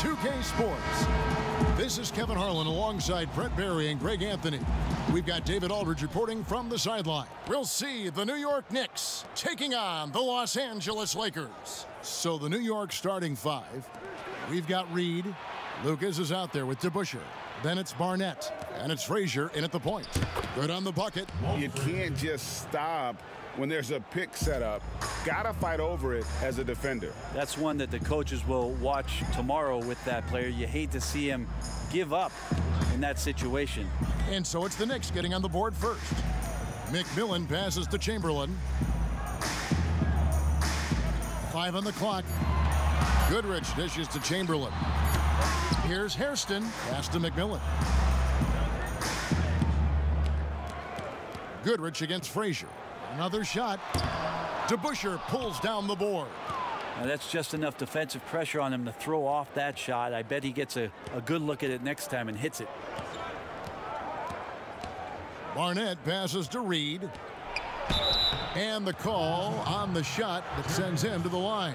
2K Sports. This is Kevin Harlan alongside Brent Barry and Greg Anthony. We've got David Aldridge reporting from the sideline. We'll see the New York Knicks taking on the Los Angeles Lakers. So the New York starting five. We've got Reed. Lucas is out there with DeBusschere. Then it's Barnett. And it's Frazier in at the point. Good on the bucket. You can't just stop when there's a pick set up. Gotta fight over it as a defender. That's one that the coaches will watch tomorrow with that player. You hate to see him give up in that situation. And so it's the Knicks getting on the board first. McMillan passes to Chamberlain. Five on the clock. Goodrich dishes to Chamberlain. Here's Hairston. Pass to McMillan. Goodrich against Frazier. Another shot. DeBusschere pulls down the board. Now that's just enough defensive pressure on him to throw off that shot. I bet he gets a, a good look at it next time and hits it. Barnett passes to Reed. And the call on the shot that sends him to the line.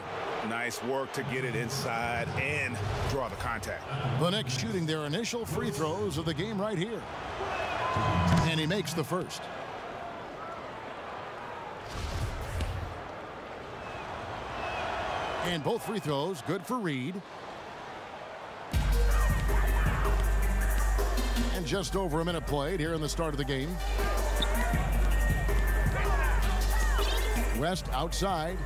Nice work to get it inside and draw the contact. The next shooting their initial free throws of the game right here. And he makes the first. And both free throws good for Reed. And just over a minute played here in the start of the game. West outside.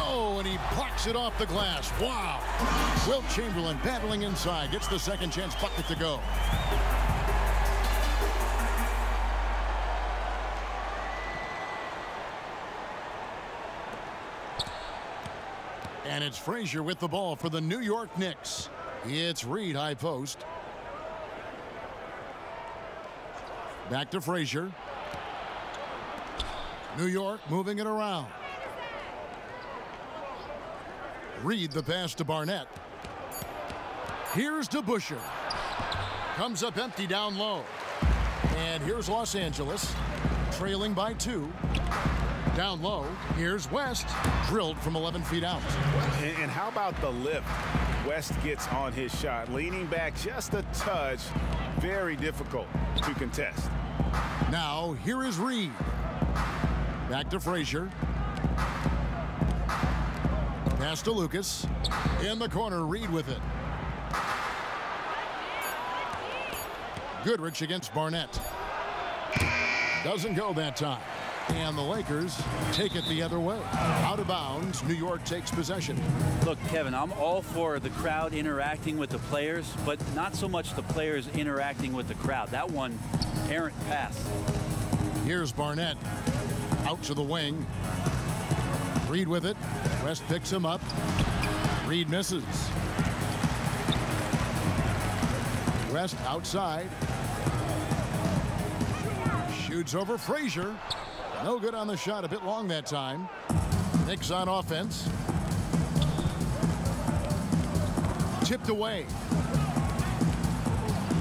Oh, and he blocks it off the glass. Wow. Wilt Chamberlain battling inside. Gets the second chance bucket to go. And it's Frazier with the ball for the New York Knicks. It's Reed high post. Back to Frazier. New York moving it around. Reed the pass to Barnett. Here's DeBusschere. Comes up empty down low. And here's Los Angeles trailing by two. Down low, here's West, drilled from 11 feet out. And, and, how about the lift? West gets on his shot, leaning back just a touch. Very difficult to contest. Now, here is Reed. Back to Frazier. Pass to Lucas. In the corner, Reed with it. Goodrich against Barnett. Doesn't go that time. And the Lakers take it the other way. Out of bounds, New York takes possession. Look, Kevin, I'm all for the crowd interacting with the players, but not so much the players interacting with the crowd. That one, errant pass. Here's Barnett. Out to the wing. Reed with it. West picks him up. Reed misses. West outside. Shoots over Frazier. No good on the shot. A bit long that time. Knicks on offense. Tipped away.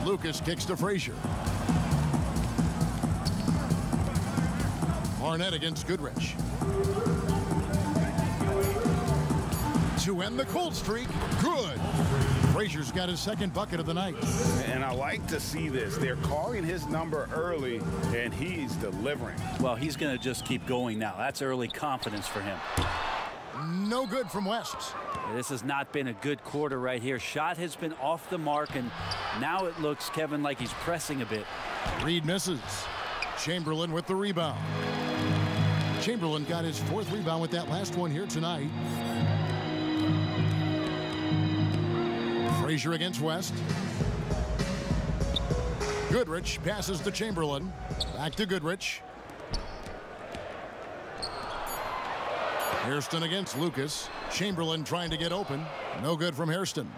Lucas kicks to Frazier. Barnett against Goodrich. To end the cold streak. Good. Frazier's got his second bucket of the night. And I like to see this. They're calling his number early, and he's delivering. Well, he's going to just keep going now. That's early confidence for him. No good from West. This has not been a good quarter right here. Shot has been off the mark, and now it looks, Kevin, like he's pressing a bit. Reed misses. Chamberlain with the rebound. Chamberlain got his fourth rebound with that last one here tonight. Frazier against West. Goodrich passes to Chamberlain. Back to Goodrich. Hairston against Lucas. Chamberlain trying to get open. No good from Hairston.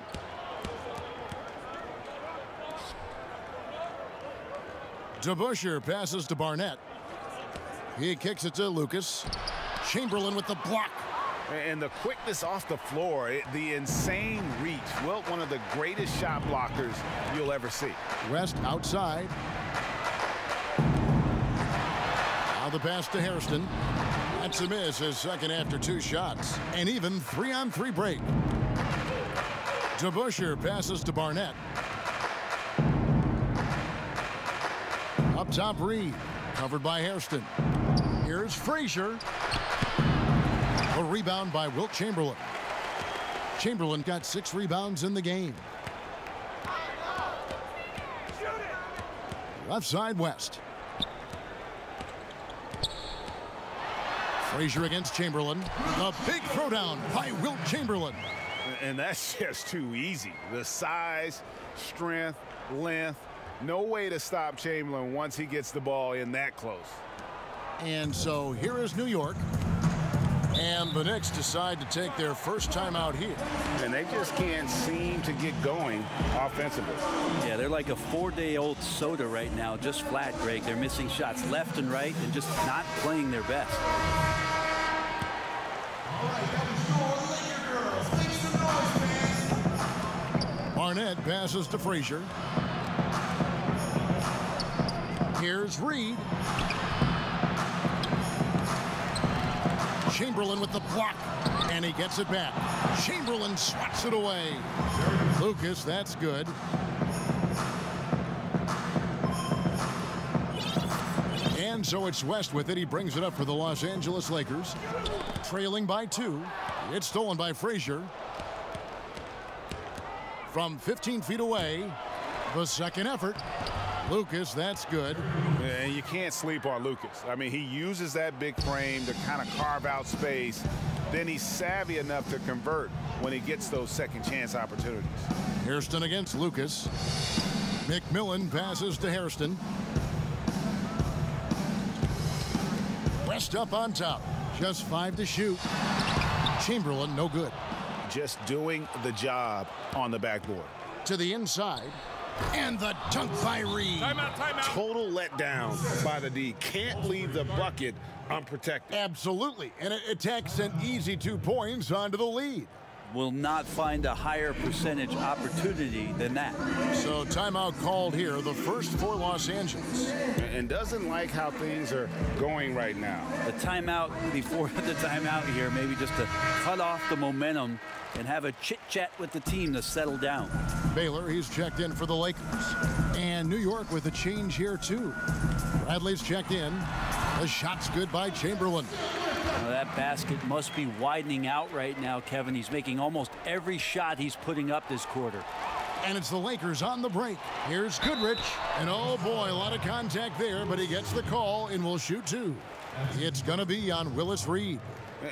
DeBusschere passes to Barnett. He kicks it to Lucas. Chamberlain with the block. And the quickness off the floor, the insane reach. Wilt, one of the greatest shot blockers you'll ever see. West outside. Now the pass to Hairston. That's a miss, his second after two shots. And even three-on-three break. DeBusschere passes to Barnett. Up top, Reed. Covered by Hairston. Here's Frazier. A rebound by Wilt Chamberlain. Chamberlain got six rebounds in the game. Left side, West. Frazier against Chamberlain. The big throwdown by Wilt Chamberlain. And that's just too easy. The size, strength, length, no way to stop Chamberlain once he gets the ball in that close. And so here is New York. And the Knicks decide to take their first time out here. And they just can't seem to get going offensively. Yeah, they're like a four-day-old soda right now, just flat, Greg. They're missing shots left and right and just not playing their best. Barnett passes to Frazier. Here's Reed. Chamberlain with the block, and he gets it back. Chamberlain swats it away. Lucas, that's good. And so it's West with it. He brings it up for the Los Angeles Lakers. Trailing by two. It's stolen by Frazier. From 15 feet away, the second effort. Lucas, that's good. And you can't sleep on Lucas. I mean, he uses that big frame to kind of carve out space. Then he's savvy enough to convert when he gets those second chance opportunities. Hairston against Lucas. McMillan passes to Hairston. West up on top. Just five to shoot. Chamberlain, no good. Just doing the job on the backboard. To the inside. And the dunk by Reed. Timeout, timeout. Total letdown by the D. Can't leave the bucket unprotected. Absolutely. And it, it takes an easy two points onto the lead. Will not find a higher percentage opportunity than that. So timeout called here, the first for Los Angeles. And doesn't like how things are going right now. The timeout before the timeout here, maybe just to cut off the momentum and have a chit-chat with the team to settle down. Baylor, he's checked in for the Lakers. And New York with a change here, too. Bradley's checked in. The shot's good by Chamberlain. Now that basket must be widening out right now, Kevin. He's making almost every shot he's putting up this quarter. And it's the Lakers on the break. Here's Goodrich. And oh boy, a lot of contact there, but he gets the call and will shoot two. It's going to be on Willis Reed.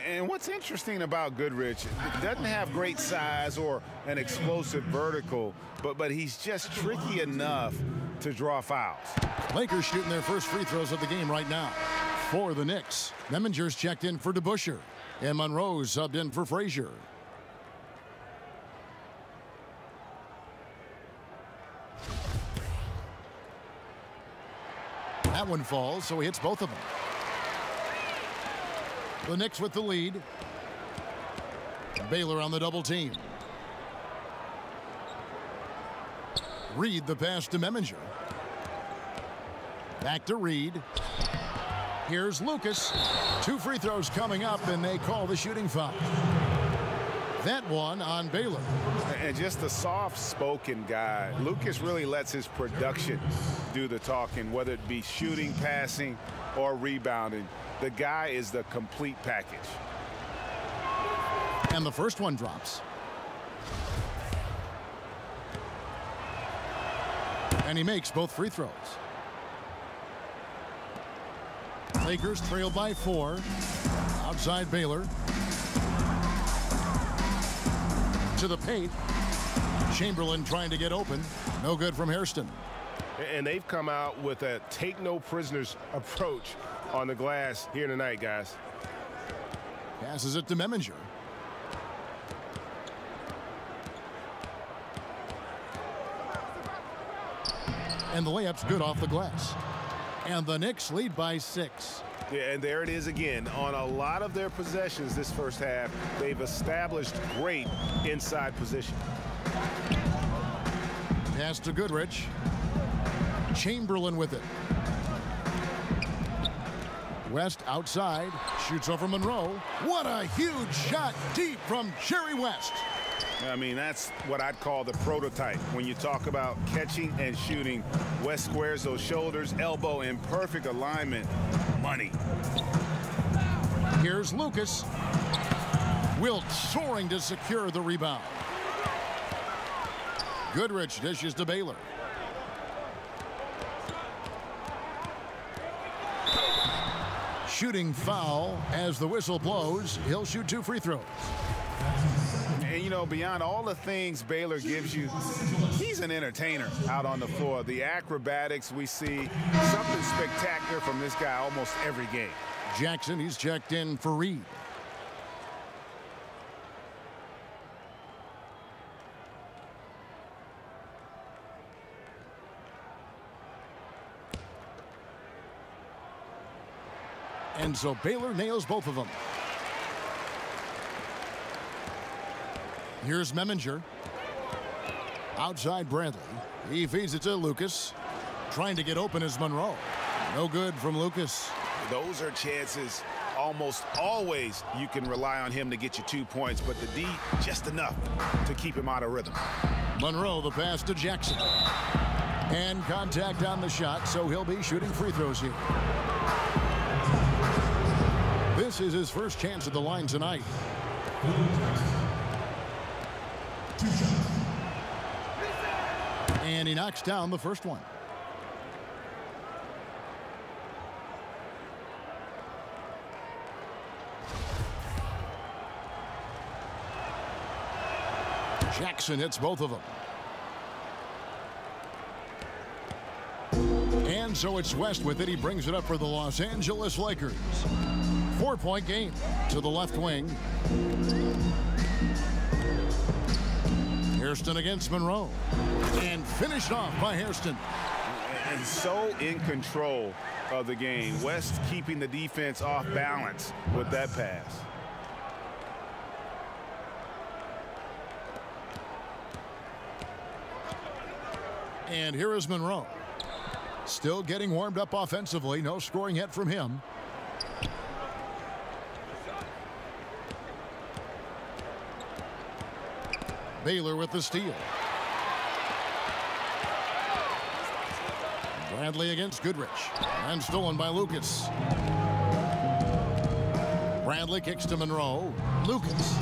And what's interesting about Goodrich, he doesn't have great size or an explosive vertical, but but he's just tricky enough to draw fouls. Lakers shooting their first free throws of the game right now. For the Knicks, Meminger's checked in for DeBusschere, and Monroe's subbed in for Frazier. That one falls, so he hits both of them. The Knicks with the lead. Baylor on the double team. Reed the pass to Meminger. Back to Reed. Here's Lucas. Two free throws coming up, and they call the shooting foul. That one on Baylor. And just a soft-spoken guy. Lucas really lets his production do the talking, whether it be shooting, passing, or rebounding. The guy is the complete package. And the first one drops. And he makes both free throws. Lakers trail by four. Outside Baylor. To the paint. Chamberlain trying to get open. No good from Hairston. And they've come out with a take no prisoners approach on the glass here tonight, guys. Passes it to Meminger. And the layup's good off the glass. And the Knicks lead by six. Yeah, and there it is again. On a lot of their possessions this first half, they've established great inside position. Pass to Goodrich. Chamberlain with it. West outside, shoots over Monroe. What a huge shot deep from Jerry West. I mean, that's what I'd call the prototype. When you talk about catching and shooting, West squares those shoulders, elbow in perfect alignment. Money. Here's Lucas. Wilt soaring to secure the rebound. Goodrich dishes to Baylor. Shooting foul as the whistle blows. He'll shoot two free throws. And, you know, beyond all the things Baylor gives you, he's an entertainer out on the floor. The acrobatics we see, something spectacular from this guy almost every game. Jackson, he's checked in for Reed. And so Baylor nails both of them. Here's Meminger. Outside Bradley. He feeds it to Lucas. Trying to get open is Monroe. No good from Lucas. Those are chances almost always you can rely on him to get you two points, but the D just enough to keep him out of rhythm. Monroe the pass to Jackson. And contact on the shot, so he'll be shooting free throws here. This is his first chance at the line tonight. And he knocks down the first one. Jackson hits both of them. And so it's West with it. He brings it up for the Los Angeles Lakers. Four-point game to the left wing. Hairston against Monroe. And finished off by Hairston. And so in control of the game. West keeping the defense off balance with that pass. And here is Monroe. Still getting warmed up offensively. No scoring yet from him. Baylor with the steal. Bradley against Goodrich. And stolen by Lucas. Bradley kicks to Monroe. Lucas.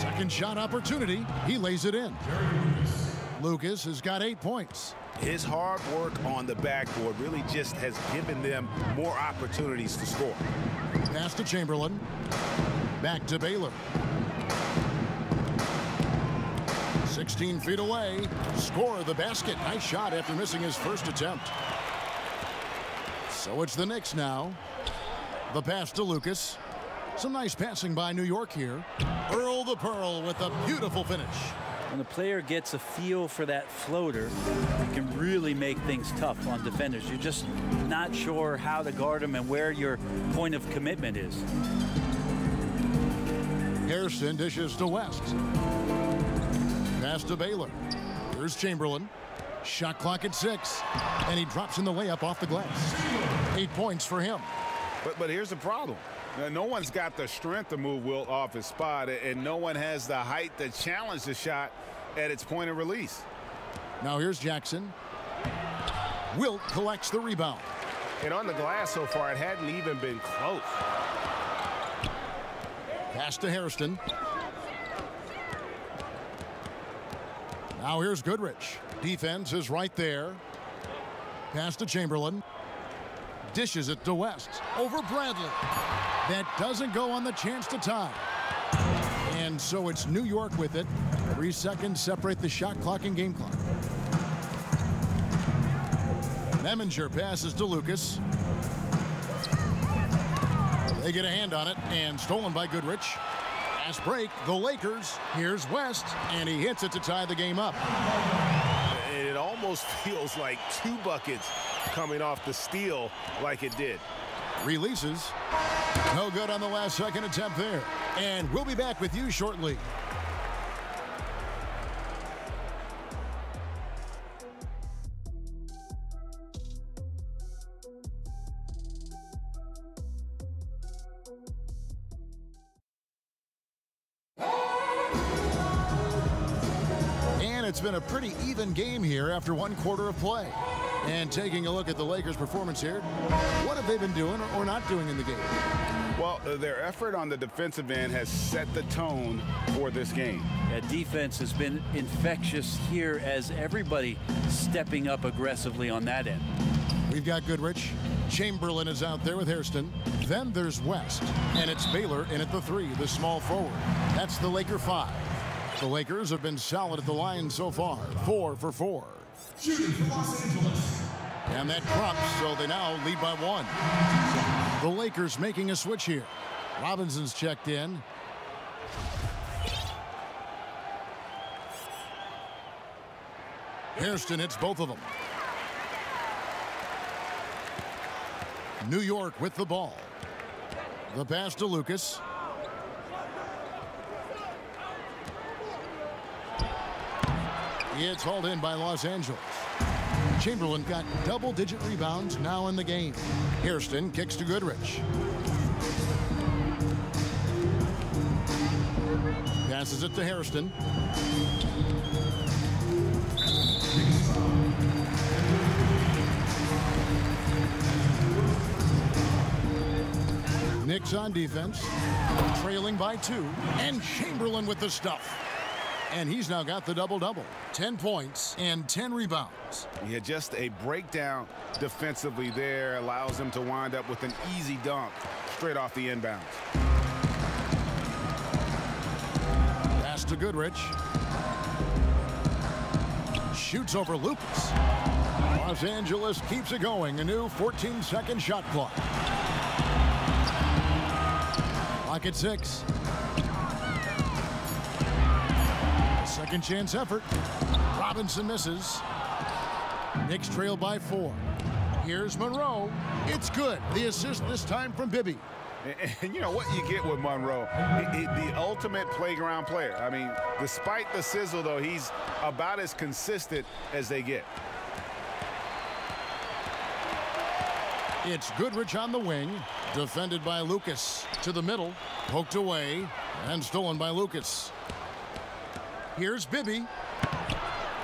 Second shot opportunity. He lays it in. Lucas has got eight points. His hard work on the backboard really just has given them more opportunities to score. Pass to Chamberlain. Back to Baylor. 16 feet away. Score the basket. Nice shot after missing his first attempt. So it's the Knicks now. The pass to Lucas. Some nice passing by New York here. Earl the Pearl with a beautiful finish. When the player gets a feel for that floater, it can really make things tough on defenders. You're just not sure how to guard them and where your point of commitment is. Hairston dishes to West. Pass to Baylor. Here's Chamberlain. Shot clock at six. And he drops in the layup off the glass. Eight points for him. But but here's the problem. Now, no one's got the strength to move Wilt off his spot, and no one has the height to challenge the shot at its point of release. Now here's Jackson. Wilt collects the rebound. And on the glass so far, it hadn't even been close. Pass to Hairston. Now here's Goodrich. Defense is right there. Pass to Chamberlain. Dishes it to West. Over Bradley. That doesn't go on the chance to tie. And so it's New York with it. Three seconds separate the shot clock and game clock. Meminger passes to Lucas. They get a hand on it and stolen by Goodrich. Fast break, the Lakers. Here's West, and he hits it to tie the game up. And it almost feels like two buckets coming off the steal like it did. Releases. No good on the last second attempt there. And we'll be back with you shortly. Pretty game here after one quarter of play. And taking a look at the Lakers' performance here, what have they been doing or not doing in the game? Well, uh, their effort on the defensive end has set the tone for this game. Yeah, defense has been infectious here as everybody stepping up aggressively on that end. We've got Goodrich. Chamberlain is out there with Hairston. Then there's West. And it's Baylor in at the three, the small forward. That's the Laker five. The Lakers have been solid at the line so far, four for four. Shooting for Los Angeles. And that drops, so they now lead by one. The Lakers making a switch here. Robinson's checked in. Hairston hits both of them. New York with the ball. The pass to Lucas. It's hauled in by Los Angeles. Chamberlain got double-digit rebounds now in the game. Hairston kicks to Goodrich. Passes it to Hairston. Knicks on defense, trailing by two, and Chamberlain with the stuff. And he's now got the double-double. 10 points and 10 rebounds. Yeah, just a breakdown defensively there allows him to wind up with an easy dunk straight off the inbounds. Pass to Goodrich. Shoots over Lucas. Los Angeles keeps it going. A new 14-second shot clock. At six. Second chance effort. Robinson misses. Knicks trail by four. Here's Monroe. It's good. The assist this time from Bibby. And, and, you know what you get with Monroe? The ultimate playground player. I mean, despite the sizzle, though, he's about as consistent as they get. It's Goodrich on the wing. Defended by Lucas. To the middle. Poked away. And stolen by Lucas. Here's Bibby.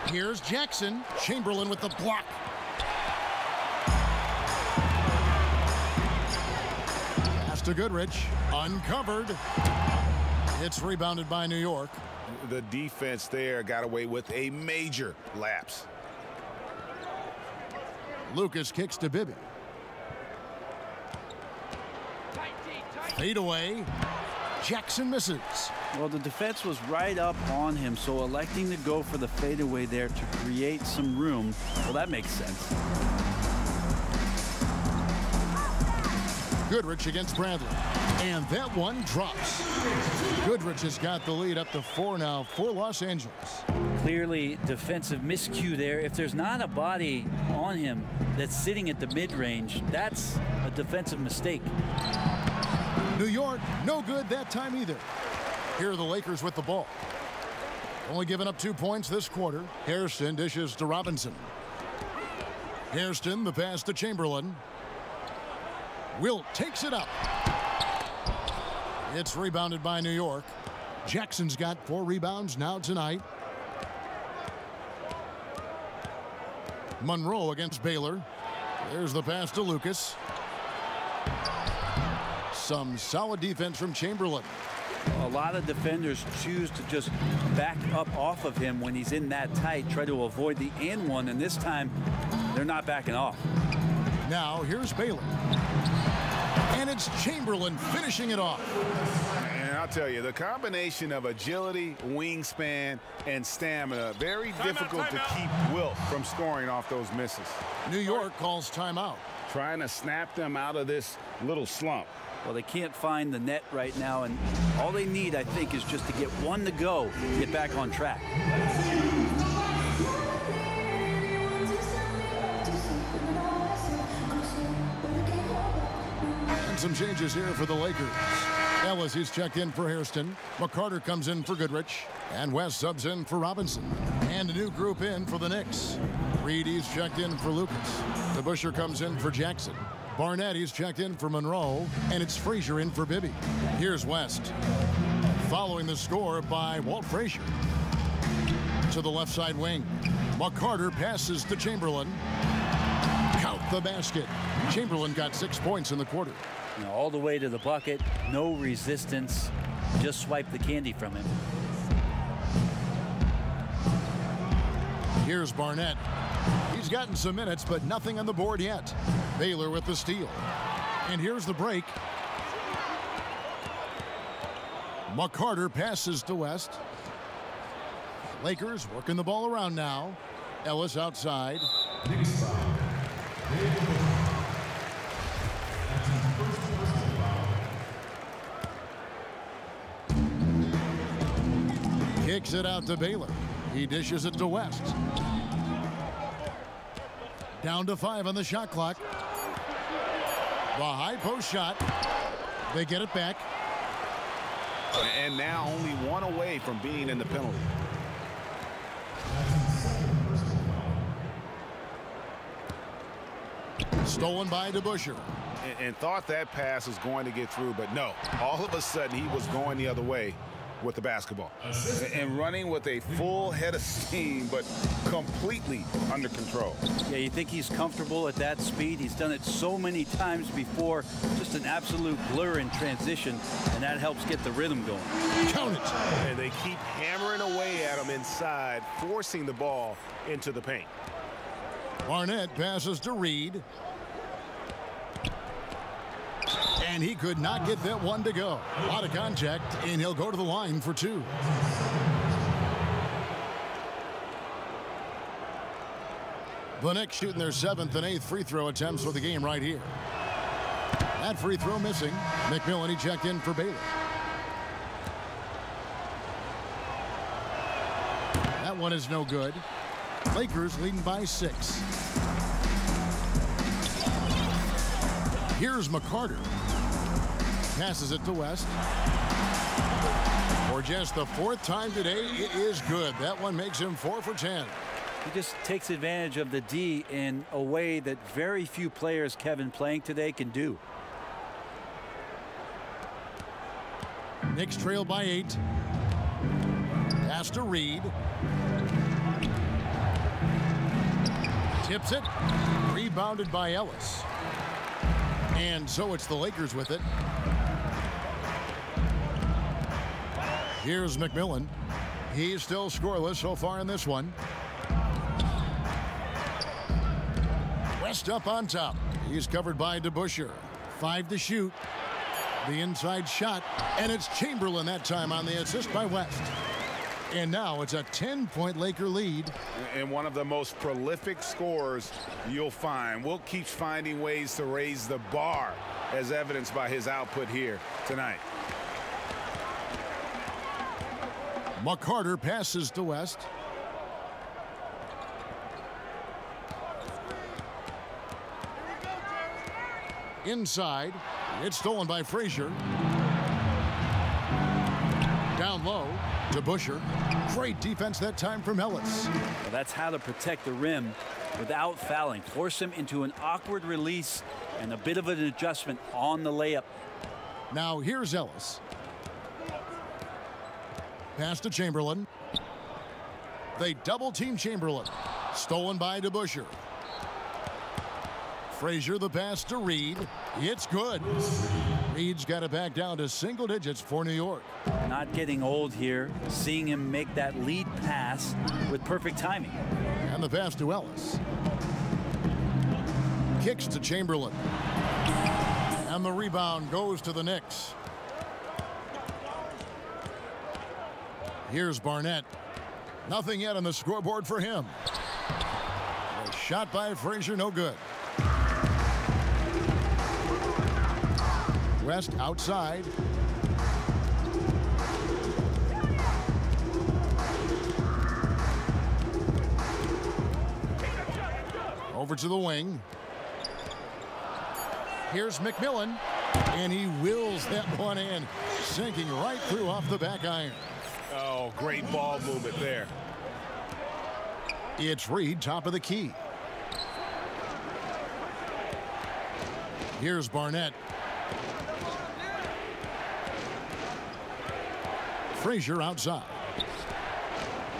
Here's Jackson. Chamberlain with the block. Pass to Goodrich. Uncovered. It's rebounded by New York. The defense there got away with a major lapse. Lucas kicks to Bibby. Fade away. Jackson misses. Well, the defense was right up on him, so electing to go for the fadeaway there to create some room, well, that makes sense. Goodrich against Bradley. And that one drops. Goodrich has got the lead up to four now for Los Angeles. Clearly defensive miscue there. If there's not a body on him that's sitting at the mid-range, that's a defensive mistake. New York, no good that time either. Here are the Lakers with the ball. Only giving up two points this quarter. Hairston dishes to Robinson. Hairston, the pass to Chamberlain. Wilt takes it up. It's rebounded by New York. Jackson's got four rebounds now tonight. Monroe against Baylor. There's the pass to Lucas. Some solid defense from Chamberlain. A lot of defenders choose to just back up off of him when he's in that tight, try to avoid the and one, and this time they're not backing off. Now here's Baylor. And it's Chamberlain finishing it off. And I'll tell you, the combination of agility, wingspan, and stamina, very time difficult out, to out. keep Wilt from scoring off those misses. New York calls timeout. Trying to snap them out of this little slump. Well, they can't find the net right now, and all they need, I think, is just to get one to go, get back on track. And some changes here for the Lakers. Ellis, is checked in for Hairston. McCarter comes in for Goodrich. And West subs in for Robinson. And a new group in for the Knicks. Reed, he's checked in for Lucas. DeBusschere comes in for Jackson. Barnett, he's checked in for Monroe, and it's Frazier in for Bibby. Here's West. Following the score by Walt Frazier. to the left side wing. McCarter passes to Chamberlain. Count the basket. Chamberlain got six points in the quarter. You know, all the way to the bucket, no resistance. Just swipe the candy from him. Here's Barnett. He's gotten some minutes, but nothing on the board yet. Baylor with the steal. And here's the break. McCarter passes to West. Lakers working the ball around now. Ellis outside. Kicks it out to Baylor. He dishes it to West. Down to five on the shot clock. The high post shot. They get it back. And now only one away from being in the penalty. Stolen by DeBusschere. And, and thought that pass was going to get through, but no. All of a sudden, he was going the other way with the basketball. And running with a full head of steam, but completely under control. Yeah, you think he's comfortable at that speed? He's done it so many times before. Just an absolute blur in transition, and that helps get the rhythm going. Count it. And they keep hammering away at him inside, forcing the ball into the paint. Barnett passes to Reed. And he could not get that one to go. Lot of contact, and he'll go to the line for two. The Knicks shooting their seventh and eighth free throw attempts for the game right here. That free throw missing. McMillan, he checked in for Baylor. That one is no good. Lakers leading by six. Here's McCarter. Passes it to West. For just the fourth time today, it is good. That one makes him four for 10. He just takes advantage of the D in a way that very few players, Kevin, playing today can do. Knicks trail by eight. Pass to Reed. Tips it. Rebounded by Ellis. And so it's the Lakers with it. Here's McMillan. He's still scoreless so far in this one. West up on top. He's covered by DeBusschere. Five to shoot. The inside shot. And it's Chamberlain that time on the assist by West. And now it's a 10-point Laker lead. And one of the most prolific scorers you'll find. Wilt keeps finding ways to raise the bar, as evidenced by his output here tonight. McCarter passes to West. Inside. It's stolen by Frazier. Down low to DeBusschere. Great defense that time from Ellis. Well, that's how to protect the rim without fouling. Force him into an awkward release and a bit of an adjustment on the layup. Now here's Ellis. Pass to Chamberlain. They double team Chamberlain. Stolen by DeBusschere. Frazier the pass to Reed. It's good. Reed's got it back down to single digits for New York. Not getting old here. Seeing him make that lead pass with perfect timing. And the pass to Ellis. Kicks to Chamberlain. And the rebound goes to the Knicks. Here's Barnett. Nothing yet on the scoreboard for him. A shot by Frazier, no good. West outside. Over to the wing. Here's McMillan. And he wills that one in, sinking right through off the back iron. Oh, great ball movement there. It's Reed, top of the key. Here's Barnett. Frazier outside.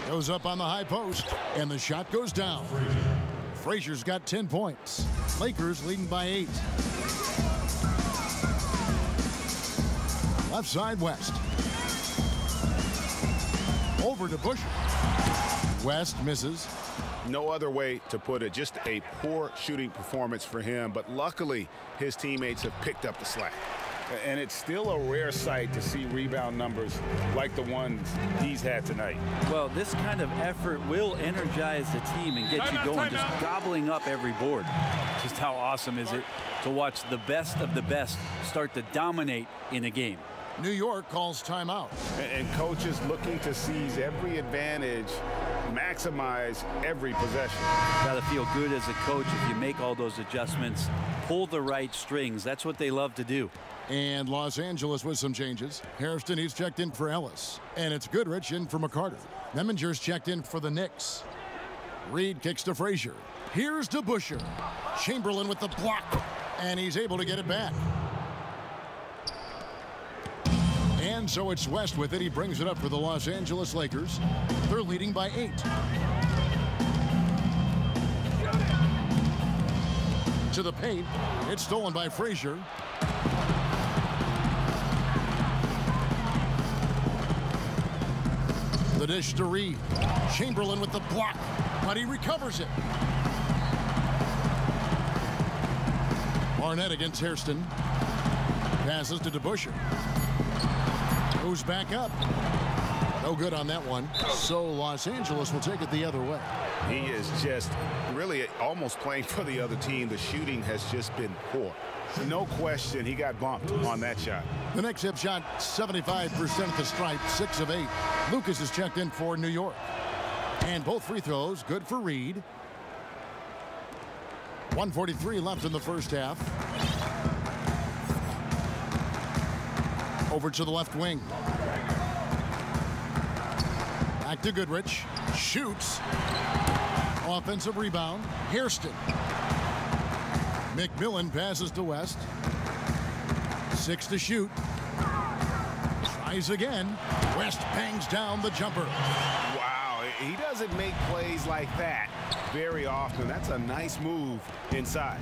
Goes up on the high post, and the shot goes down. Frazier's got 10 points. Lakers leading by eight. Left side, West. Over to Bush. West misses. No other way to put it. Just a poor shooting performance for him. But luckily, his teammates have picked up the slack. And it's still a rare sight to see rebound numbers like the ones he's had tonight. Well, this kind of effort will energize the team and get you going, just gobbling up every board. Just how awesome is it to watch the best of the best start to dominate in a game. New York calls timeout. And coaches looking to seize every advantage, maximize every possession. Got to feel good as a coach if you make all those adjustments, pull the right strings. That's what they love to do. And Los Angeles with some changes. Hairston, he's checked in for Ellis. And it's Goodrich in for McCarter. Meminger's checked in for the Knicks. Reed kicks to Frazier. Here's DeBusschere. Chamberlain with the block. And he's able to get it back. And so it's West with it. He brings it up for the Los Angeles Lakers. They're leading by eight. To the paint. It's stolen by Frazier. The dish to Reed. Chamberlain with the block, but he recovers it. Barnett against Hairston. Passes to DeBusschere. Goes back up. No good on that one. So Los Angeles will take it the other way. He is just really almost playing for the other team. The shooting has just been poor. No question he got bumped on that shot. The next hip shot, 75% at the stripe, 6 of 8. Lucas is checked in for New York. And both free throws, good for Reed. 143 left in the first half. Over to the left wing. Back to Goodrich. Shoots. Offensive rebound. Hairston. McMillan passes to West. Six to shoot. Tries again. West bangs down the jumper. Wow, he doesn't make plays like that very often. That's a nice move inside.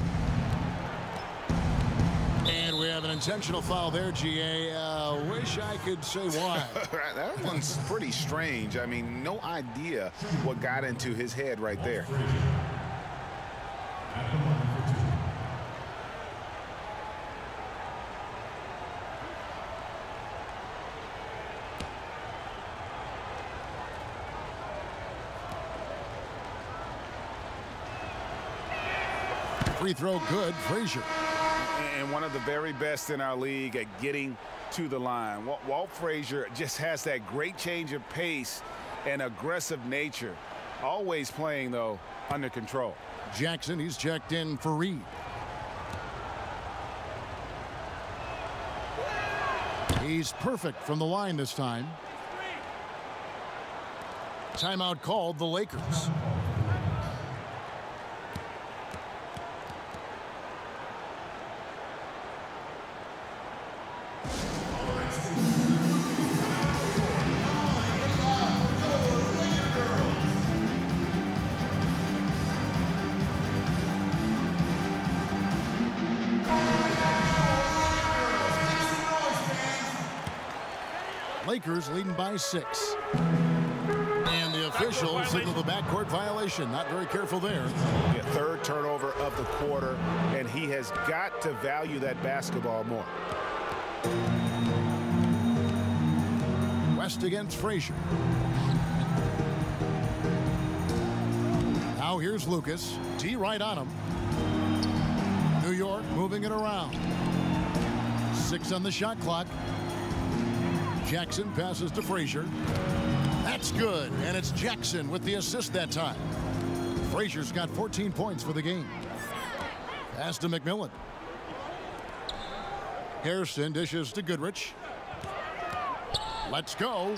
And we have an intentional foul there, GA. Uh, wish I could say why. that one's pretty strange. I mean, no idea what got into his head right there. Free throw good, Frazier. And one of the very best in our league at getting to the line. Walt Frazier just has that great change of pace and aggressive nature. Always playing, though, under control. Jackson, he's checked in for Reed. He's perfect from the line this time. Timeout called the Lakers. By six. And the official signaled the backcourt violation. Not very careful there. Yeah, third turnover of the quarter, and he has got to value that basketball more. West against Frazier. Now here's Lucas. T right on him. New York moving it around. Six on the shot clock. Jackson passes to Frazier. That's good, and it's Jackson with the assist that time. Frazier's got 14 points for the game. Pass to McMillan. Hairston dishes to Goodrich. Let's go.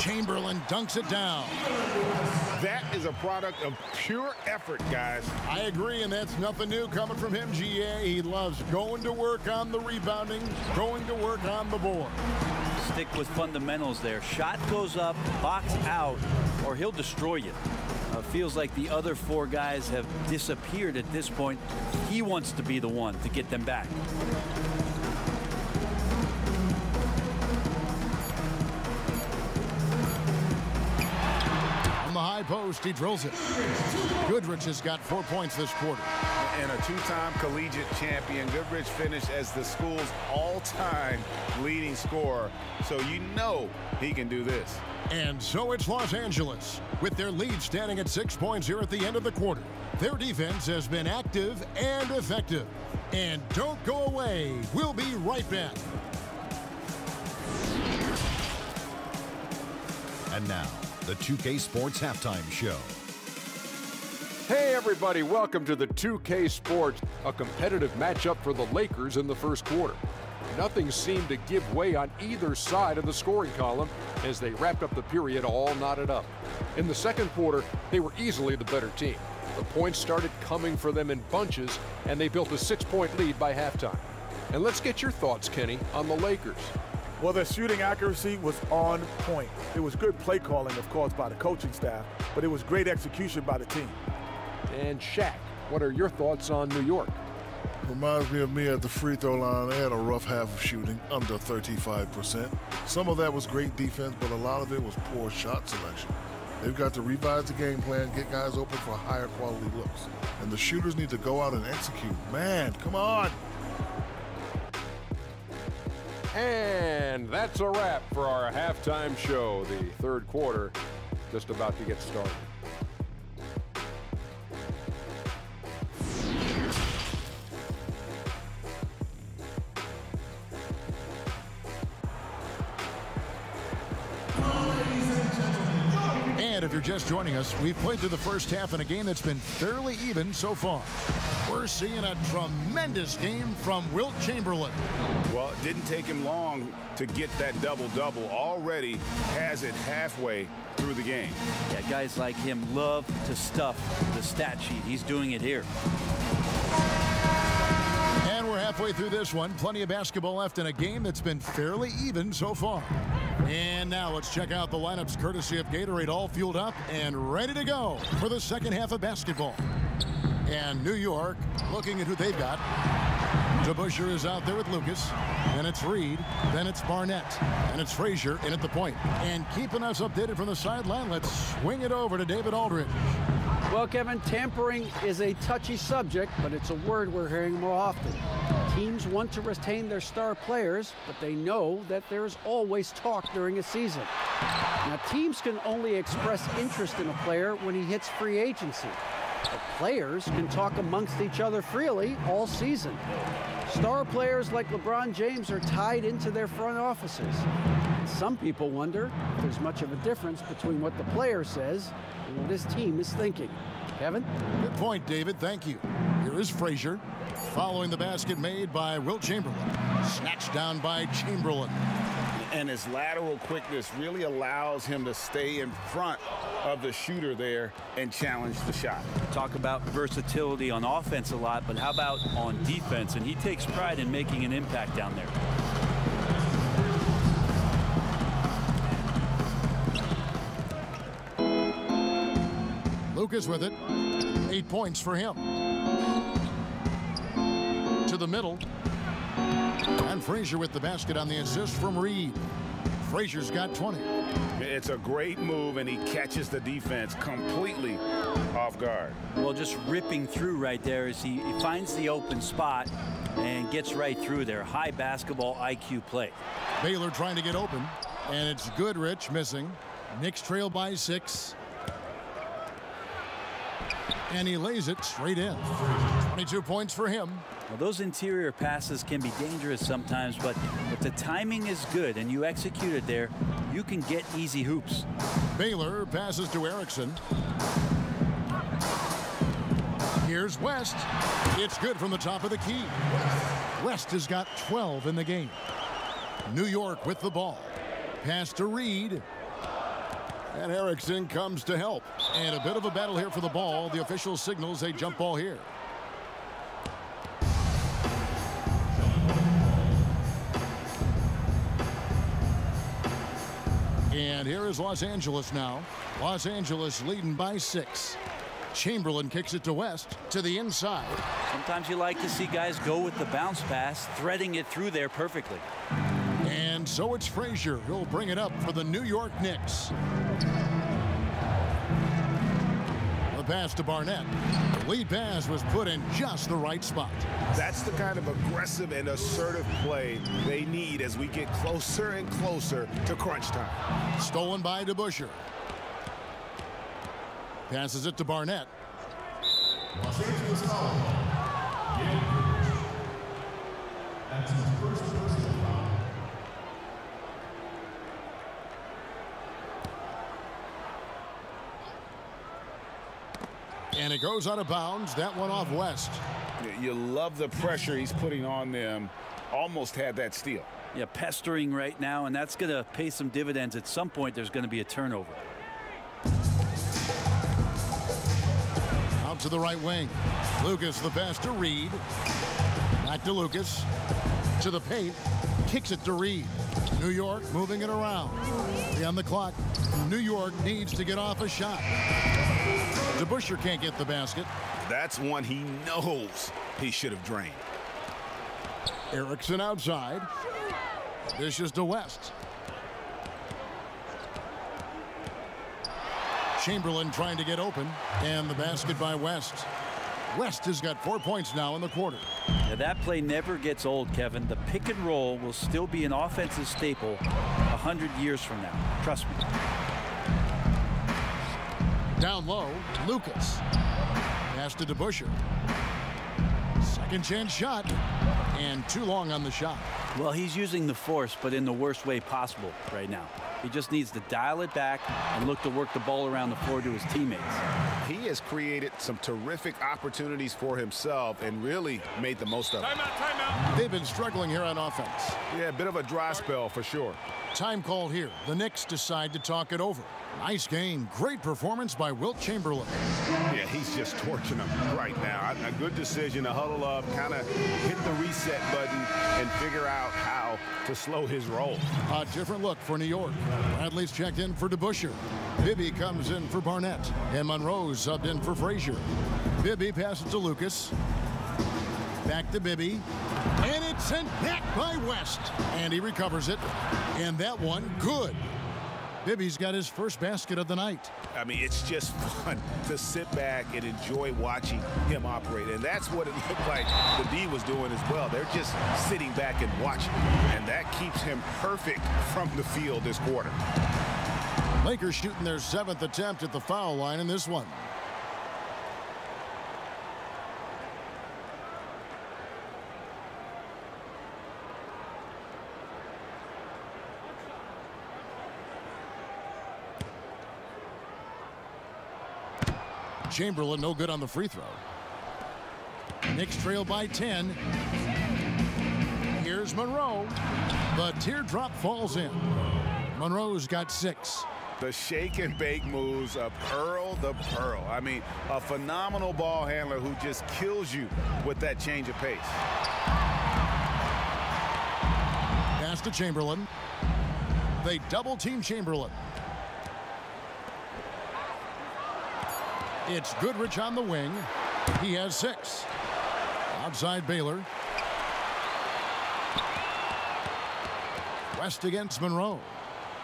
Chamberlain dunks it down. That is a product of pure effort, guys. I agree, and that's nothing new coming from him, GA. He loves going to work on the rebounding, going to work on the board. stick with fundamentals there. Shot goes up, box out, or he'll destroy you. Uh, feels like the other four guys have disappeared at this point. He wants to be the one to get them back. Post, he drills it. Goodrich has got four points this quarter. And a two-time collegiate champion, Goodrich finished as the school's all-time leading scorer. So you know he can do this. And so it's Los Angeles, with their lead standing at six points here at the end of the quarter. Their defense has been active and effective. And don't go away. We'll be right back. And now, the 2K Sports Halftime Show. Hey, everybody, welcome to the 2K Sports, a competitive matchup for the Lakers in the first quarter. Nothing seemed to give way on either side of the scoring column as they wrapped up the period all knotted up. In the second quarter, they were easily the better team. The points started coming for them in bunches, and they built a six point lead by halftime. And let's get your thoughts, Kenny, on the Lakers. Well, their shooting accuracy was on point. It was good play calling, of course, by the coaching staff, but it was great execution by the team. And Shaq, what are your thoughts on New York? Reminds me of me at the free throw line. They had a rough half of shooting, under 35%. Some of that was great defense, but a lot of it was poor shot selection. They've got to revise the game plan, get guys open for higher quality looks. And the shooters need to go out and execute. Man, come on. And that's a wrap for our halftime show. The third quarter just about to get started. And if you're just joining us, we've played through the first half in a game that's been fairly even so far. We're seeing a tremendous game from Wilt Chamberlain. Well, it didn't take him long to get that double-double. Already has it halfway through the game. Yeah, guys like him love to stuff the stat sheet. He's doing it here. And we're halfway through this one. Plenty of basketball left in a game that's been fairly even so far. And now let's check out the lineups courtesy of Gatorade, all fueled up and ready to go for the second half of basketball. And New York looking at who they've got. DeBusschere is out there with Lucas. Then it's Reed. Then it's Barnett. And it's Frazier in at the point. And keeping us updated from the sideline, let's swing it over to David Aldridge. Well, Kevin, tampering is a touchy subject, but it's a word we're hearing more often. Teams want to retain their star players, but they know that there is always talk during a season. Now, teams can only express interest in a player when he hits free agency. Players can talk amongst each other freely all season. Star players like LeBron James are tied into their front offices. Some people wonder if there's much of a difference between what the player says and what his team is thinking. Kevin? Good point, David. Thank you. Here is Frazier following the basket made by Wilt Chamberlain. Snatched down by Chamberlain. And his lateral quickness really allows him to stay in front of the shooter there and challenge the shot. Talk about versatility on offense a lot, but how about on defense? And he takes pride in making an impact down there. Lucas with it. Eight points for him. To the middle. And Frazier with the basket on the assist from Reed. Frazier's got 20. It's a great move, and he catches the defense completely off guard. Well, just ripping through right there as he, he finds the open spot and gets right through there. High basketball IQ play. Baylor trying to get open. And it's Goodrich missing. Knicks trail by six. And he lays it straight in. 22 points for him. Well, those interior passes can be dangerous sometimes, but if the timing is good and you execute it there, you can get easy hoops. Baylor passes to Erickson. Here's West. It's good from the top of the key. West has got 12 in the game. New York with the ball. Pass to Reed. And Erickson comes to help. And a bit of a battle here for the ball. The official signals a jump ball here. And here is Los Angeles now. Los Angeles leading by six. Chamberlain kicks it to West to the inside. Sometimes you like to see guys go with the bounce pass, threading it through there perfectly. And so it's Frazier who'll bring it up for the New York Knicks. The pass to Barnett. The lead pass was put in just the right spot. That's the kind of aggressive and assertive play they need as we get closer and closer to crunch time. Stolen by DeBusschere. Passes it to Barnett. Los Angeles foul. That's his first personal foul. And it goes out of bounds. That one off West. You love the pressure he's putting on them. Almost had that steal. Yeah, pestering right now, and that's going to pay some dividends. At some point, there's going to be a turnover. Out to the right wing. Lucas the pass to Reed. Back to Lucas. To the paint. Kicks it to Reed. New York moving it around. On the clock. New York needs to get off a shot. DeBusschere can't get the basket. That's one he knows he should have drained. Erickson outside. Dishes to West. Chamberlain trying to get open. And the basket by West. West has got four points now in the quarter. Yeah, that play never gets old, Kevin. The pick and roll will still be an offensive staple 100 years from now. Trust me. Down low, Lucas. Pass to DeBusschere. Second chance shot. And too long on the shot. Well, he's using the force, but in the worst way possible right now. He just needs to dial it back and look to work the ball around the floor to his teammates. He has created some terrific opportunities for himself and really made the most of it. Time out, time out. They've been struggling here on offense. Yeah, a bit of a dry spell for sure. Time called here. The Knicks decide to talk it over. Nice game. Great performance by Wilt Chamberlain. Yeah, he's just torching them right now. A good decision to huddle up, kind of hit the reset button, and figure out how to slow his roll. A different look for New York. Bradley's checked in for DeBusschere. Bibby comes in for Barnett. And Monroe subbed in for Frazier. Bibby passes to Lucas. Back to Bibby. And it's sent back by West. And he recovers it. And that one, good. Bibby's got his first basket of the night. I mean, it's just fun to sit back and enjoy watching him operate. And that's what it looked like the D was doing as well. They're just sitting back and watching. And that keeps him perfect from the field this quarter. Lakers shooting their seventh attempt at the foul line in this one. Chamberlain no good on the free throw. Knicks trail by 10. Here's Monroe. The teardrop falls in. Monroe's got six. The shake and bake moves of Earl the Pearl. I mean, a phenomenal ball handler who just kills you with that change of pace. Pass to Chamberlain. They double team Chamberlain. It's Goodrich on the wing. He has six. Outside Baylor. West against Monroe.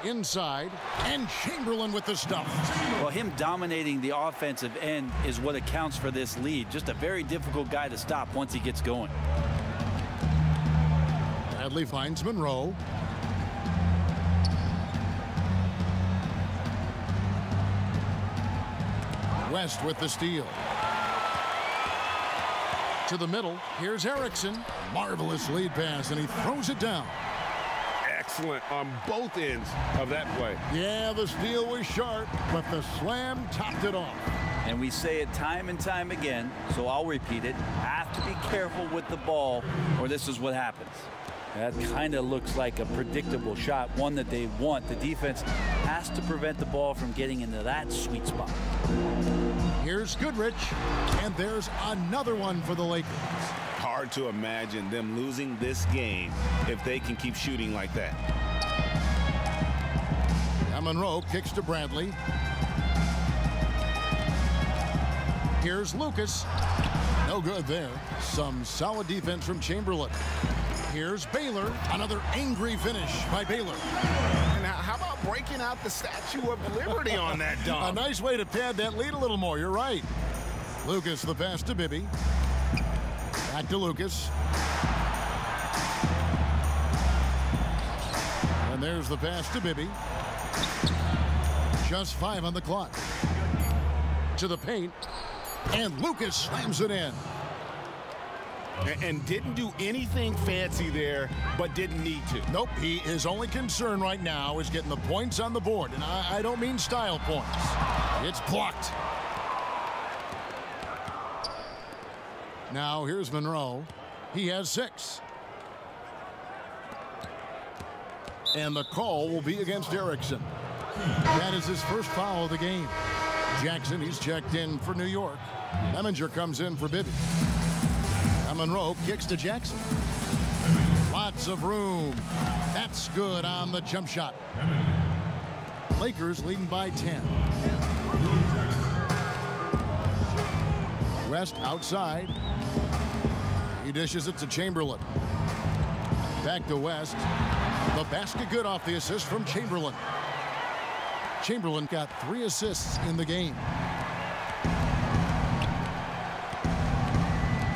Inside. And Chamberlain with the stuff. Well, him dominating the offensive end is what accounts for this lead. Just a very difficult guy to stop once he gets going. Bradley finds Monroe. West with the steal. To the middle. Here's Erickson. Marvelous lead pass, and he throws it down. Excellent on both ends of that play. Yeah, the steal was sharp, but the slam topped it off. And we say it time and time again, so I'll repeat it. Have to be careful with the ball, or this is what happens. That kind of looks like a predictable shot, one that they want. The defense has to prevent the ball from getting into that sweet spot. Here's Goodrich, and there's another one for the Lakers. Hard to imagine them losing this game if they can keep shooting like that. Monroe kicks to Bradley. Here's Lucas. No good there. Some solid defense from Chamberlain. Here's Baylor. Another angry finish by Baylor. And how about breaking out the Statue of Liberty on that dunk? A nice way to pad that lead a little more. You're right. Lucas, the pass to Bibby. Back to Lucas. And there's the pass to Bibby. Just five on the clock. To the paint. And Lucas slams it in. And, didn't do anything fancy there, but didn't need to. Nope, he, his only concern right now is getting the points on the board. And I, I don't mean style points. It's blocked. Now here's Monroe. He has six. And the call will be against Erickson. That is his first foul of the game. Jackson, he's checked in for New York. Meminger comes in for Bibby. And Monroe kicks to Jackson. Lots of room. That's good on the jump shot. Lakers leading by 10. West outside. He dishes it to Chamberlain. Back to West. The basket good off the assist from Chamberlain. Chamberlain got three assists in the game.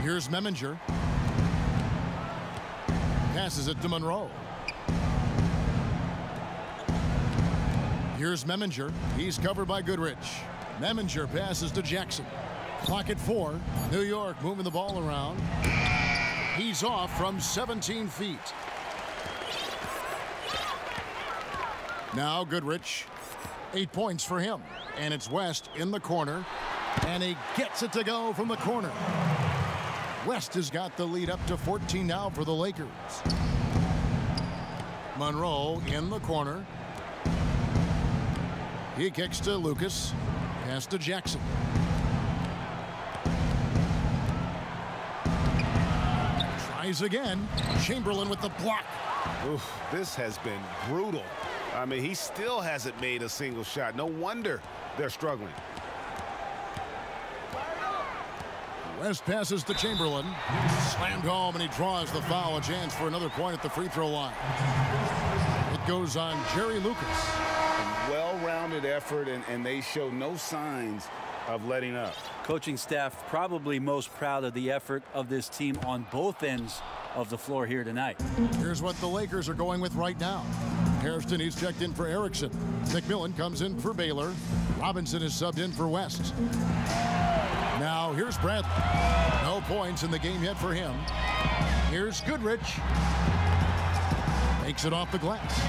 Here's Meminger. Passes it to Monroe. Here's Meminger. He's covered by Goodrich. Meminger passes to Jackson. Clock at four. New York moving the ball around. He's off from 17 feet. Now Goodrich. Eight points for him. And it's West in the corner. And he gets it to go from the corner. West has got the lead up to 14 now for the Lakers. Monroe in the corner. He kicks to Lucas. Pass to Jackson. Tries again. Chamberlain with the block. Oof, this has been brutal. I mean, he still hasn't made a single shot. No wonder they're struggling. West passes to Chamberlain. Slammed home, and he draws the foul. A chance for another point at the free throw line. It goes on Jerry Lucas. Well-rounded effort, and, and they show no signs of letting up. Coaching staff probably most proud of the effort of this team on both ends of the floor here tonight. Here's what the Lakers are going with right now. Hairston, he's checked in for Erickson. McMillan comes in for Baylor. Robinson is subbed in for West. Now here's Bradley. No points in the game yet for him. Here's Goodrich. Makes it off the glass.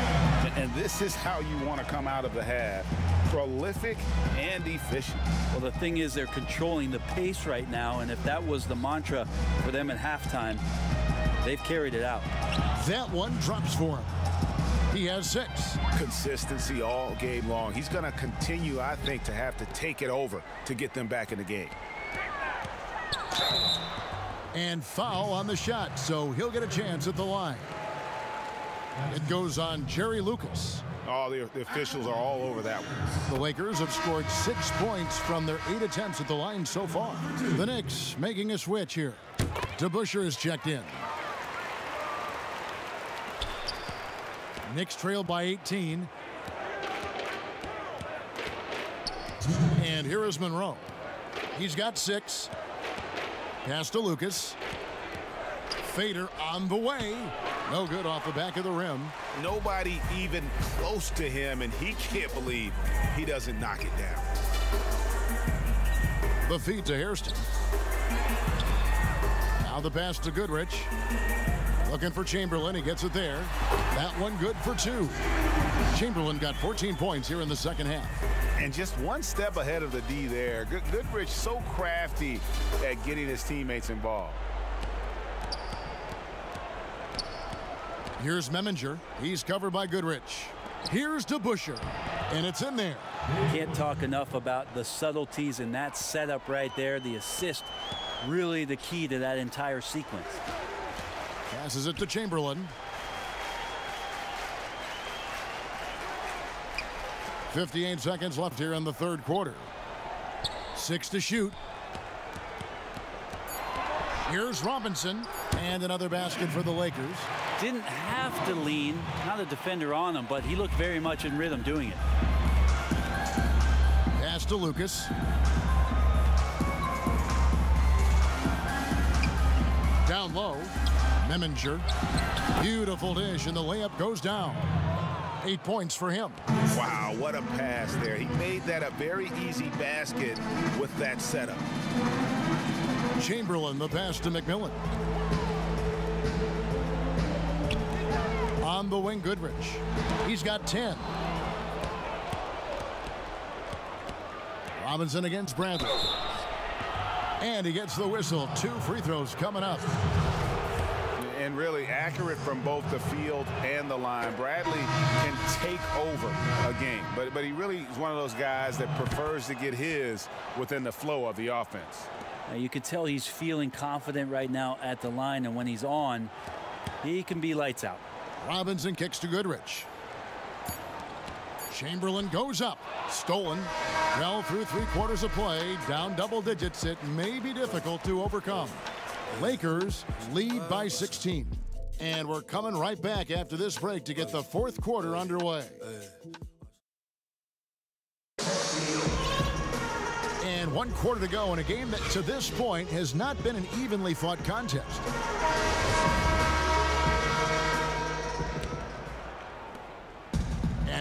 And this is how you want to come out of the half. Prolific and efficient. Well, the thing is they're controlling the pace right now, and if that was the mantra for them at halftime, they've carried it out. That one drops for him. He has six. Consistency all game long. He's going to continue, I think, to have to take it over to get them back in the game. And foul on the shot, so he'll get a chance at the line. It goes on Jerry Lucas. Oh, the, the officials are all over that one. The Lakers have scored six points from their eight attempts at the line so far. The Knicks making a switch here. DeBusschere is checked in. Knicks trail by 18. And here is Monroe. He's got six. Pass to Lucas. Fader on the way. No good off the back of the rim. Nobody even close to him, and he can't believe he doesn't knock it down. The feed to Hairston. Now the pass to Goodrich. Looking for Chamberlain. He gets it there. That one good for two. Chamberlain got 14 points here in the second half. And just one step ahead of the D there. Good Goodrich so crafty at getting his teammates involved. Here's Meminger. He's covered by Goodrich. Here's DeBusschere. And it's in there. Can't talk enough about the subtleties in that setup right there. The assist, really the key to that entire sequence. Passes it to Chamberlain. 58 seconds left here in the third quarter. Six to shoot. Here's Robinson. And another basket for the Lakers. Didn't have to lean, not a defender on him, but he looked very much in rhythm doing it. Pass to Lucas. Down low. Meminger. Beautiful dish, and the layup goes down. Eight points for him. Wow, what a pass there. He made that a very easy basket with that setup. Chamberlain, the pass to McMillan. On the wing, Goodrich. He's got 10. Robinson against Bradley. And he gets the whistle. Two free throws coming up. And really accurate from both the field and the line. Bradley can take over a game, but, but he really is one of those guys that prefers to get his within the flow of the offense. Now you can tell he's feeling confident right now at the line, and when he's on, he can be lights out. Robinson kicks to Goodrich. Chamberlain goes up. Stolen. Well through three quarters of play. Down double digits. It may be difficult to overcome. Lakers lead by 16. And we're coming right back after this break to get the fourth quarter underway. And one quarter to go in a game that to this point has not been an evenly fought contest.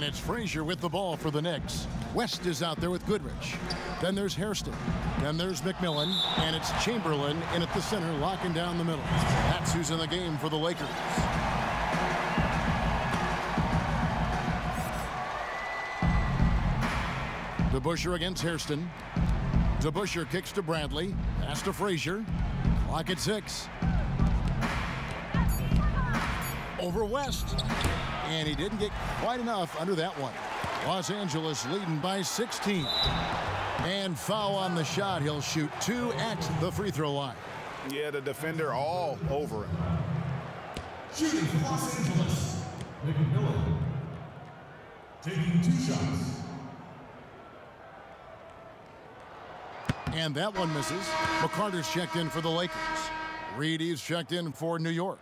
And it's Frazier with the ball for the Knicks. West is out there with Goodrich. Then there's Hairston. Then there's McMillan. And it's Chamberlain in at the center, locking down the middle. That's who's in the game for the Lakers. DeBusschere against Hairston. DeBusschere kicks to Bradley. Pass to Frazier. Clock at six. Over West. And he didn't get quite enough under that one. Los Angeles leading by 16. And foul on the shot. He'll shoot two at the free throw line. Yeah, the defender all over him. Shooting for Los Angeles, McMillan. Taking two shots. And that one misses. McCarter's checked in for the Lakers. Reedy's checked in for New York.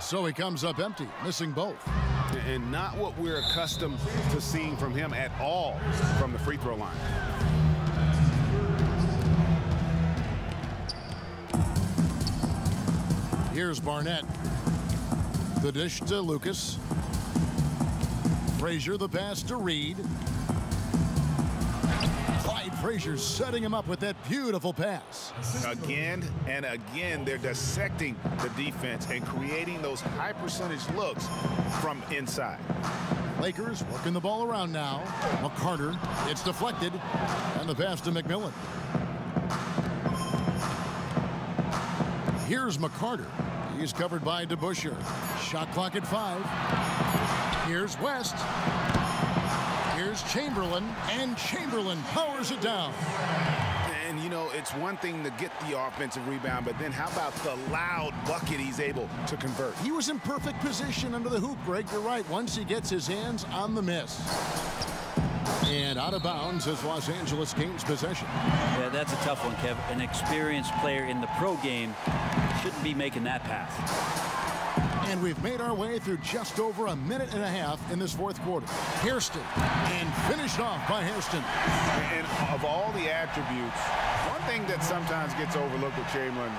So he comes up empty, missing both. And not what we're accustomed to seeing from him at all from the free throw line. Here's Barnett. The dish to Lucas. Frazier the pass to Reed. Clyde Frazier setting him up with that beautiful pass. Again and again, they're dissecting the defense and creating those high percentage looks from inside. Lakers working the ball around now. McCarter, it's deflected, and the pass to McMillan. Here's McCarter. He's covered by DeBusschere. Shot clock at five. Here's West. Here's Chamberlain, and Chamberlain powers it down. And, you know, it's one thing to get the offensive rebound, but then how about the loud bucket he's able to convert? He was in perfect position under the hoop, Greg. You're right. Once he gets his hands on the miss. And out of bounds as Los Angeles gains possession. Yeah, that's a tough one, Kev. An experienced player in the pro game shouldn't be making that pass. And we've made our way through just over a minute and a half in this fourth quarter. Hairston, and finished off by Hairston. And of all the attributes, one thing that sometimes gets overlooked with Chamberlain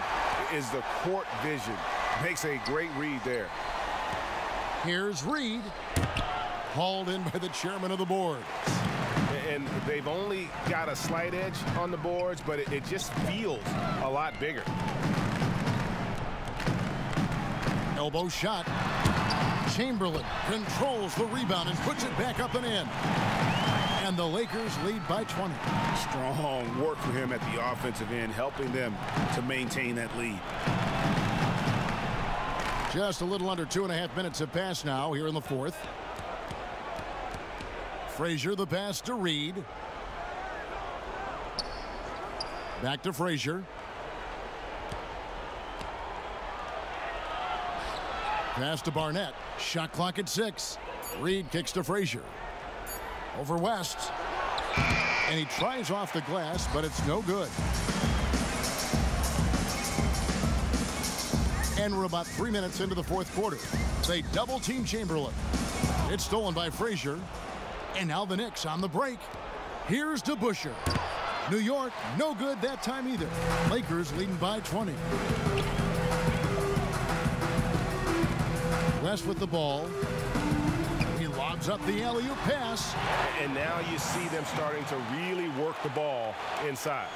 is the court vision. Makes a great read there. Here's Reed, hauled in by the chairman of the board. And they've only got a slight edge on the boards, but it, it just feels a lot bigger. Elbow shot. Chamberlain controls the rebound and puts it back up and in. And the Lakers lead by 20. Strong work for him at the offensive end, helping them to maintain that lead. Just a little under two and a half minutes have passed now here in the fourth. Frazier the pass to Reed. Back to Frazier. Pass to Barnett. Shot clock at six. Reed kicks to Frazier. Over West. And he tries off the glass, but it's no good. And we're about three minutes into the fourth quarter. They double team Chamberlain. It's stolen by Frazier. And now the Knicks on the break. Here's DeBusschere. New York, no good that time either. Lakers leading by 20. West with the ball. He lobs up the alley-oop pass. And now you see them starting to really work the ball inside.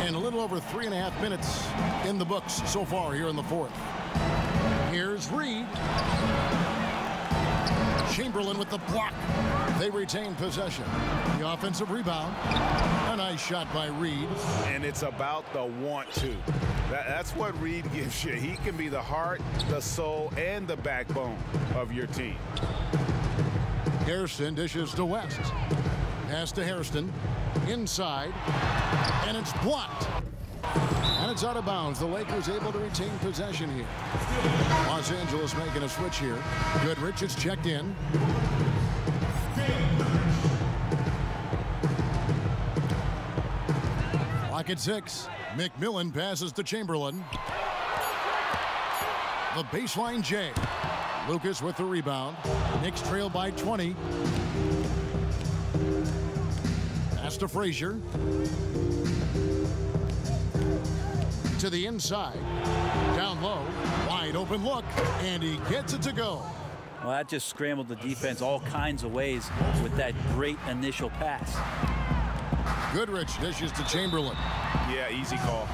And a little over three and a half minutes in the books so far here in the fourth. Here's Reed. Chamberlain with the block. They retain possession. The offensive rebound. A nice shot by Reed. And it's about the want to. That, that's what Reed gives you. He can be the heart, the soul, and the backbone of your team. Hairston dishes to West. Pass to Hairston. Inside. And it's blocked. And it's out of bounds. The Lakers able to retain possession here. Los Angeles making a switch here. Good. Richards checked in. Clock at six. McMillan passes to Chamberlain. The baseline J. Lucas with the rebound. Knicks trail by 20. Pass to Frazier. To the inside. Down low. Wide open look. And he gets it to go. Well, that just scrambled the defense all kinds of ways with that great initial pass. Goodrich dishes to Chamberlain. Yeah, easy call.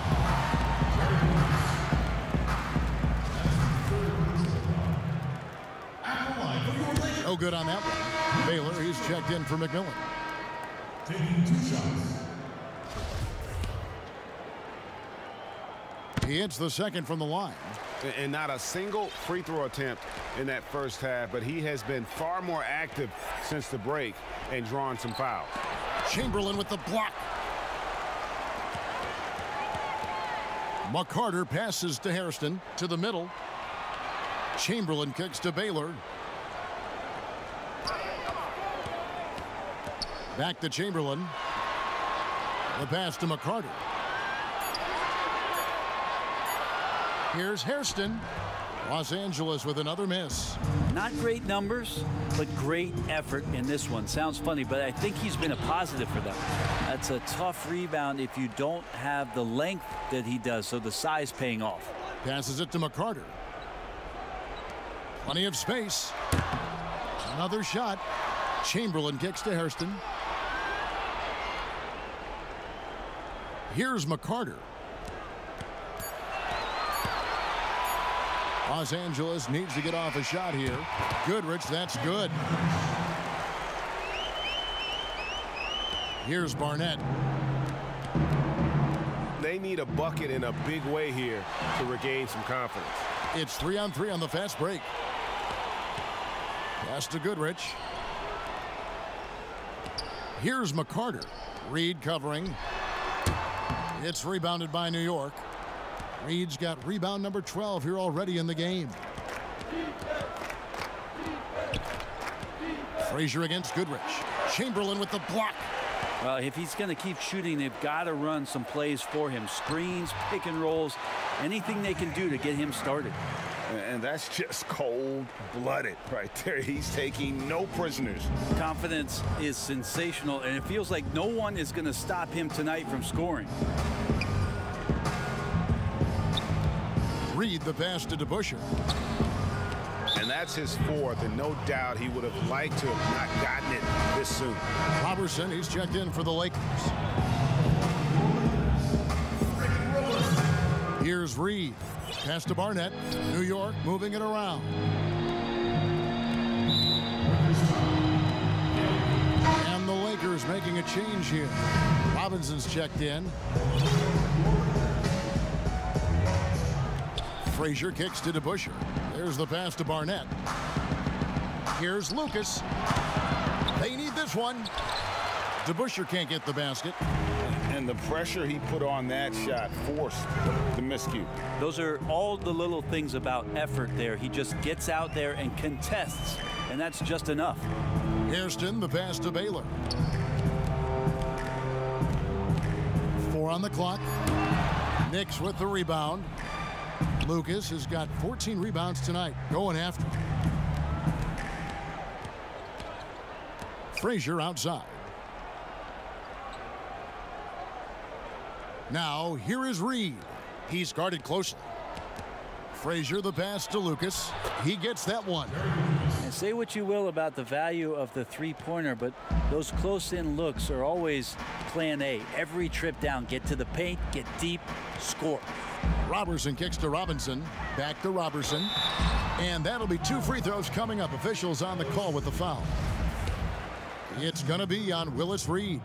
No good on that one. Baylor, he's checked in for McMillan. Taking two shots. He hits the second from the line. And not a single free throw attempt in that first half, but he has been far more active since the break and drawn some fouls. Chamberlain with the block. McCarter passes to Hairston to the middle. Chamberlain kicks to Baylor. Back to Chamberlain. The pass to McCarter. Here's Hairston. Los Angeles with another miss. Not great numbers, but great effort in this one. Sounds funny, but I think he's been a positive for them. That's a tough rebound if you don't have the length that he does, so the size paying off. Passes it to McCarter. Plenty of space. Another shot. Chamberlain kicks to Hairston. Here's McCarter. Los Angeles needs to get off a shot here. Goodrich, that's good. Here's Barnett. They need a bucket in a big way here to regain some confidence. It's three on three on the fast break. Pass to Goodrich. Here's McCarter. Reed covering. It's rebounded by New York. Reed's got rebound number 12 here already in the game. Frazier against Goodrich. Chamberlain with the block. Well, if he's going to keep shooting, they've got to run some plays for him. Screens, pick and rolls, anything they can do to get him started. And that's just cold-blooded right there. He's taking no prisoners. Confidence is sensational, and it feels like no one is going to stop him tonight from scoring. Reed the pass to DeBusschere. And that's his fourth, and no doubt he would have liked to have not gotten it this soon. Robertson, he's checked in for the Lakers. Here's Reed. Pass to Barnett. New York moving it around. And the Lakers making a change here. Robinson's checked in. Frazier kicks to DeBusschere. There's the pass to Barnett. Here's Lucas. They need this one. DeBusschere can't get the basket. And the pressure he put on that shot forced the miscue. Those are all the little things about effort there. He just gets out there and contests, and that's just enough. Hairston, the pass to Baylor. Four on the clock. Knicks with the rebound. Lucas has got 14 rebounds tonight, going after. Frazier outside. Now, here is Reed. He's guarded closely. Frazier, the pass to Lucas. He gets that one. And say what you will about the value of the three-pointer, but those close-in looks are always plan A. Every trip down, get to the paint, get deep, score. Robertson kicks to Robinson. Back to Robertson. And that'll be two free throws coming up. Officials on the call with the foul. It's going to be on Willis Reed.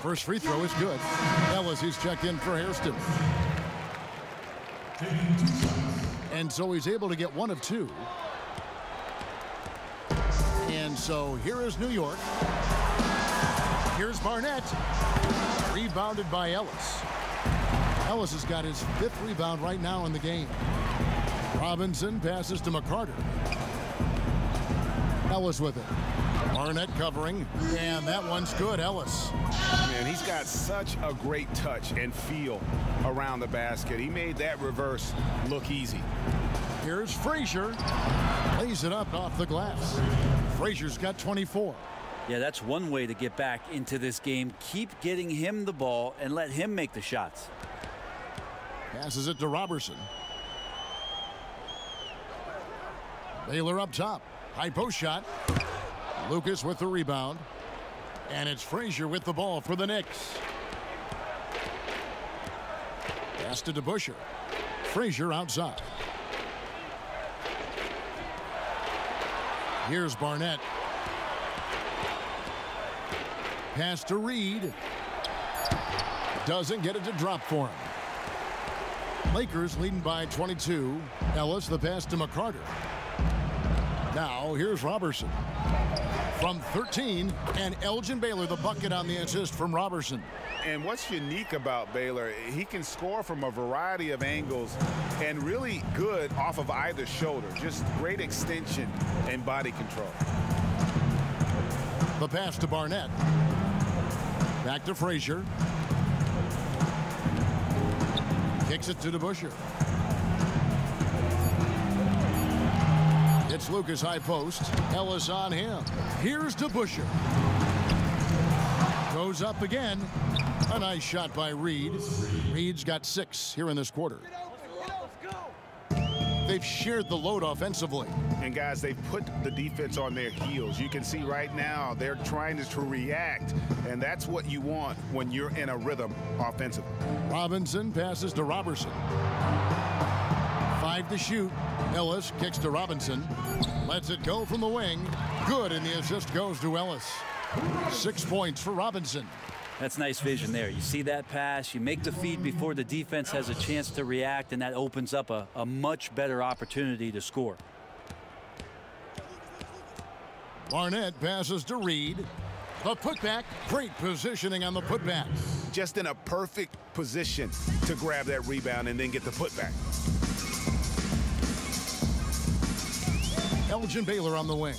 First free throw is good. Ellis, he's checked in for Hairston. And so he's able to get one of two. And so here is New York. Here's Barnett. Rebounded by Ellis. Ellis has got his fifth rebound right now in the game. Robinson passes to McCarter. Ellis with it. Barnett covering, and that one's good, Ellis. Man, he's got such a great touch and feel around the basket. He made that reverse look easy. Here's Frazier. Lays it up off the glass. Frazier's got 24. Yeah, that's one way to get back into this game. Keep getting him the ball and let him make the shots. Passes it to Robertson. Baylor up top. High post shot. Lucas with the rebound. And it's Frazier with the ball for the Knicks. Pass to DeBusschere. Frazier outside. Here's Barnett. Pass to Reed. Doesn't get it to drop for him. Lakers leading by 22. Ellis the pass to McCarter. Now here's Robertson. From 13, and Elgin Baylor the bucket on the assist from Robertson. And what's unique about Baylor, he can score from a variety of angles and really good off of either shoulder. Just great extension and body control. The pass to Barnett. Back to Frazier. Kicks it to. It's Lucas high post. Ellis on him. Here's DeBusschere. Goes up again. A nice shot by Reed. Reed's got six here in this quarter. They've shared the load offensively. And guys, they've put the defense on their heels. You can see right now they're trying to react, and that's what you want when you're in a rhythm offensively. Robinson passes to Robertson. Five to shoot. Ellis kicks to Robinson. Lets it go from the wing. Good, and the assist goes to Ellis. Six points for Robinson. That's nice vision there. You see that pass, you make the feed before the defense has a chance to react, and that opens up a, a much better opportunity to score. Barnett passes to Reed. The putback, great positioning on the putback. Just in a perfect position to grab that rebound and then get the putback. Elgin Baylor on the wing.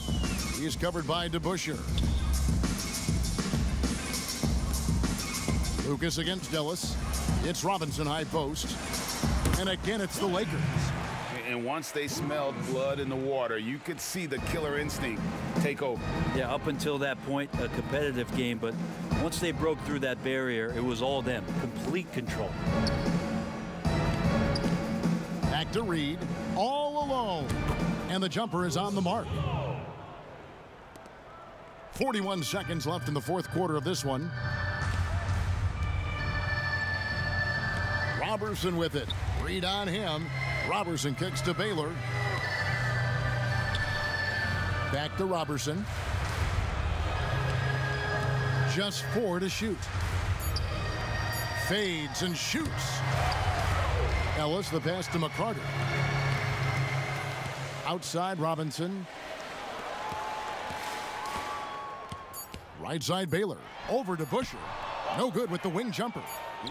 He's covered by DeBusschere. Lucas against Ellis. It's Robinson high post. And again, it's the Lakers. And once they smelled blood in the water, you could see the killer instinct take over. Yeah, up until that point, a competitive game, but once they broke through that barrier, it was all them. Complete control. Back to Reed, all alone. And the jumper is on the mark. 41 seconds left in the fourth quarter of this one. Robertson with it. Reed on him. Robertson kicks to Baylor. Back to Robertson. Just four to shoot. Fades and shoots. Ellis the pass to McCarter. Outside Robinson. Right side Baylor. Over to Busher. No good with the wing jumper.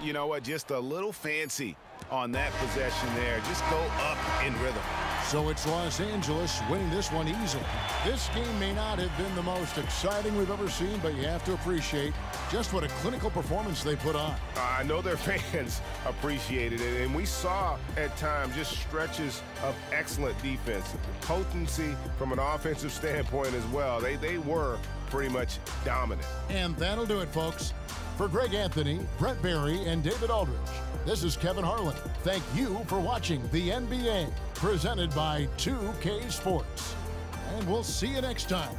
You know what? Just a little fancy on that possession there. Just go up in rhythm. So it's Los Angeles winning this one easily. This game may not have been the most exciting we've ever seen, but you have to appreciate just what a clinical performance they put on. I know their fans appreciated it, and we saw at times just stretches of excellent defense. Potency from an offensive standpoint as well. They, they were pretty much dominant. And that'll do it, folks. For Greg Anthony, Brent Barry, and David Aldridge, this is Kevin Harlan. Thank you for watching the NBA, presented by 2K Sports. And we'll see you next time